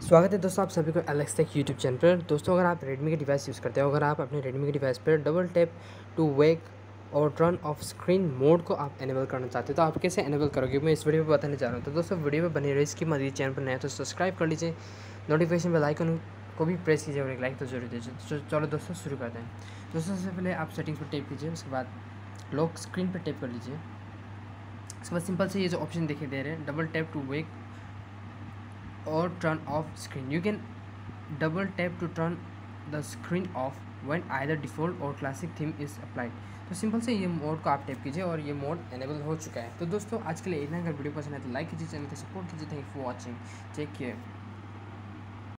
स्वागत है दोस्तों आप सभी को एलेक्स टेक यूट्यूब चैनल पर। दोस्तों, अगर आप रेडमी के डिवाइस यूज़ करते हो, अगर आप अपने रेडमी के डिवाइस पर डबल टैप टू वेक और टर्न ऑफ़ स्क्रीन मोड को आप एनेबल करना चाहते हो तो आप कैसे एनेबल करोगे? मैं इस वीडियो में बताने जा रहा हूँ। तो दोस्तों वीडियो में बने रही इसकी मदद चैनल पर नया तो सब्सक्राइब कर लीजिए। नोटिफिकेशन बेल आइकन को भी प्रेस कीजिए और एक लाइक तो ज़रूर दीजिए। तो चलो दोस्तों, शुरू करते हैं। दोस्तों, सबसे पहले आप सेटिंग्स पर टैप कीजिए, उसके बाद लॉक स्क्रीन पर टैप कर लीजिए। उसके बाद सिंपल से ये जो ऑप्शन दिखाई दे रहे हैं double tap to wake or turn off screen you can double tap to turn the screen off when either default or classic theme is applied तो सिंपल से ये मोड को आप टैप कीजिए और ये मोड एनेबल हो चुका है तो दोस्तों आज के लिए इतना अगर वीडियो पसंद है तो लाइक कीजिए चैनल को सपोर्ट कीजिए thank you for watching take care